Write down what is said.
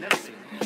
Next scene.